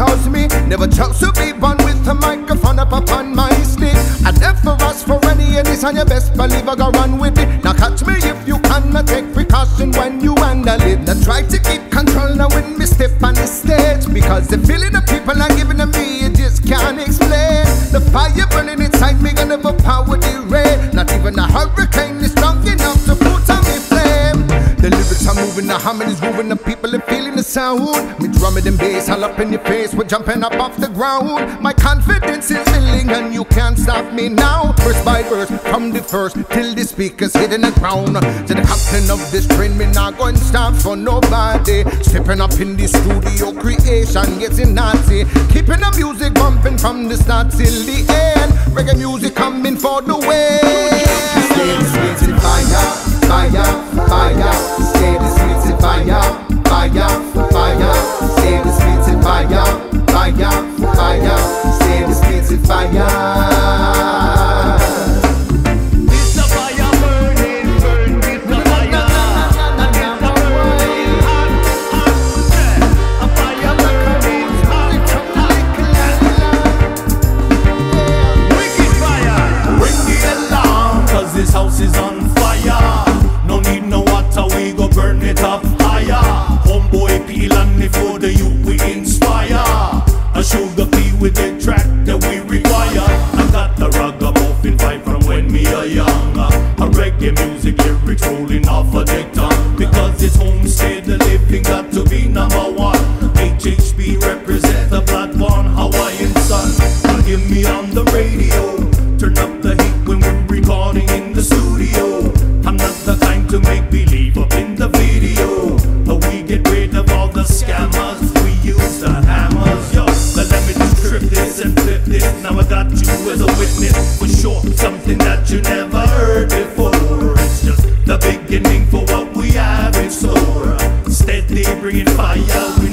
chose me. Never chose to be born with a microphone up upon my stick. I never ask for any of this, and you best believe I go run with it. Now catch me if you can, I take precaution when you handle it. Now try to keep control now when me step on the stage, because the feeling the people are giving to me, you just can't explain. The fire burning inside me, gonna overpower the rain. Not even a hurricane is strong enough to put on me flame. The lyrics are moving, the harmony's moving, the people sound. Me drumming and bass all up in your face, we're jumping up off the ground. My confidence is building and you can't stop me now. Verse by verse, from the first till the speakers hitting the ground. To the captain of this train, me not going to stop for nobody. Stepping up in the studio, creation getting naughty. Keeping the music bumping from the start till the end. Reggae music coming for the way. On the radio. Turn up the heat when we're recording in the studio. I'm not the kind to make believe up in the video. But we get rid of all the scammers. We use the hammers. Yo, now let me just trip this and flip this. Now I got you as a witness. For sure, something that you never heard before. It's just the beginning for what we have in store. Steady bringing fire.